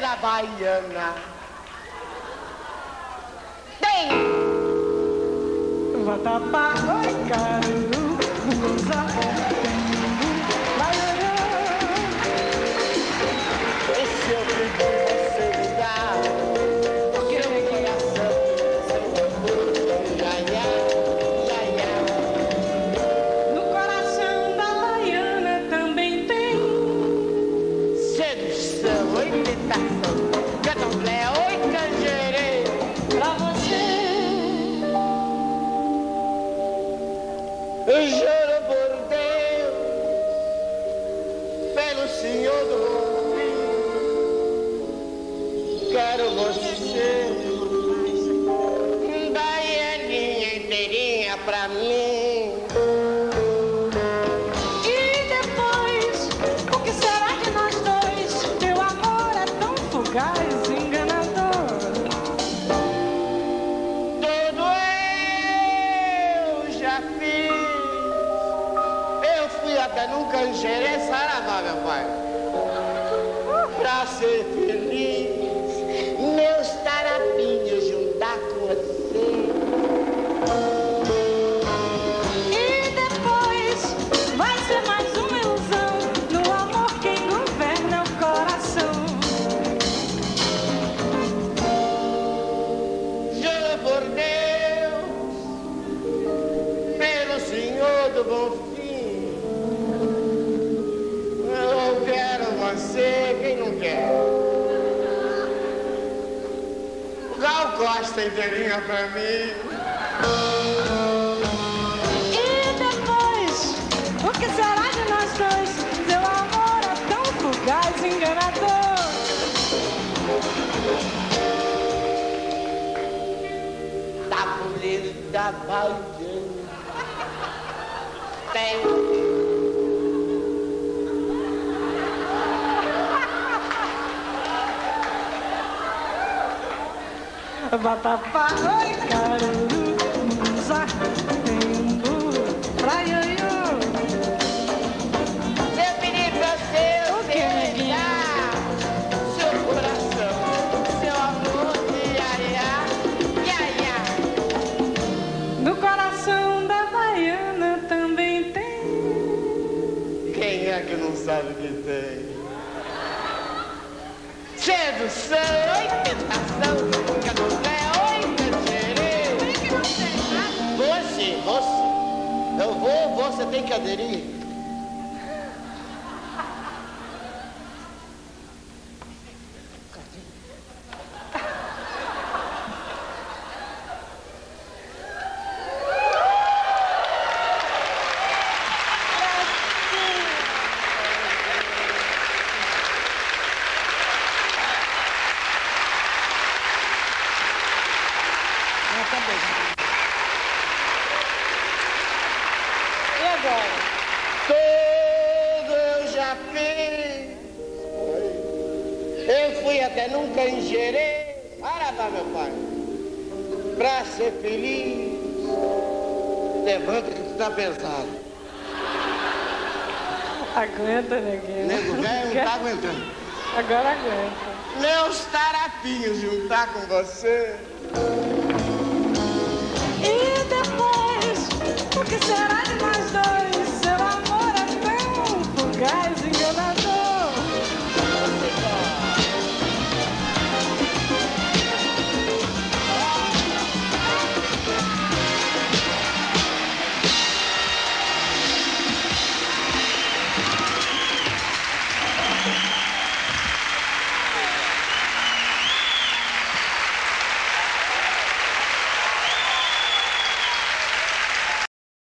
da Baiana. Tem! Vatapá, oi, caruru, Eu juro por Deus, pelo Senhor do Fim, quero você, baianinha inteirinha pra mim. Até num canjerê saravá, meu pai. Pra ser feliz, meus tarapinhos juntar com você. E depois, vai ser mais uma ilusão. No amor, quem governa o coração. Juro por Deus, pelo Senhor do Bom Fim, Costa inteirinha pra mim. E depois, o que será de nós dois? Seu amor é tão fugaz, enganador. Tabuleiro da Baiana. Tem. Vatapá, oi, caruru, musa, tembu, praianho. Eu pedi pra você, O quê, neguinho? seu coração, seu amor, ia, ia, ia, ia. No coração da baiana também tem. Quem é que não sabe que tem? Sedução, oi, tem que aderir. E agora? Tudo eu já fiz. Eu fui até num canjerê. Para lá, meu pai. Pra ser feliz. Levanta que tu tá pesado. Aguenta, neguinho. Nego velho não tá aguentando. Agora aguenta. Meus tarapinhos juntar com você. E gás enganador.